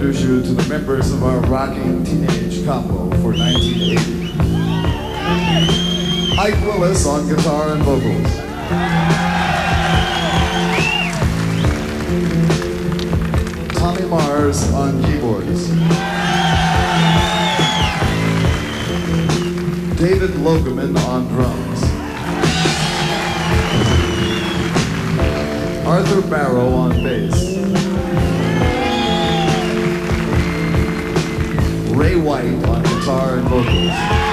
introduce you to the members of our rocking teenage combo for 1980. Ike Willis on guitar and vocals. Tommy Mars on keyboards. David Logeman on drums. Arthur Barrow on bass. White on guitar and vocals.